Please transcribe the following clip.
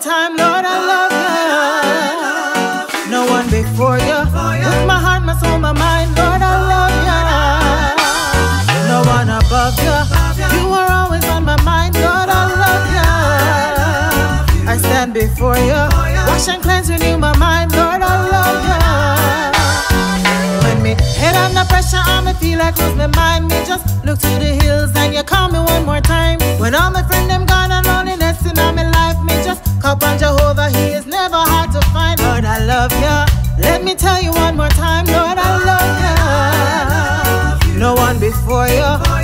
time, Lord, I love you. No one before you. With my heart, my soul, my mind, Lord, I love you. No one above you. You are always on my mind, Lord, I love you. I stand before you. Wash and cleanse, renew my mind, Lord, I love you. When me head under pressure, I me feel like lose my mind. Me just look to the love you. Let me tell you one more time, Lord, I love you. No one before you.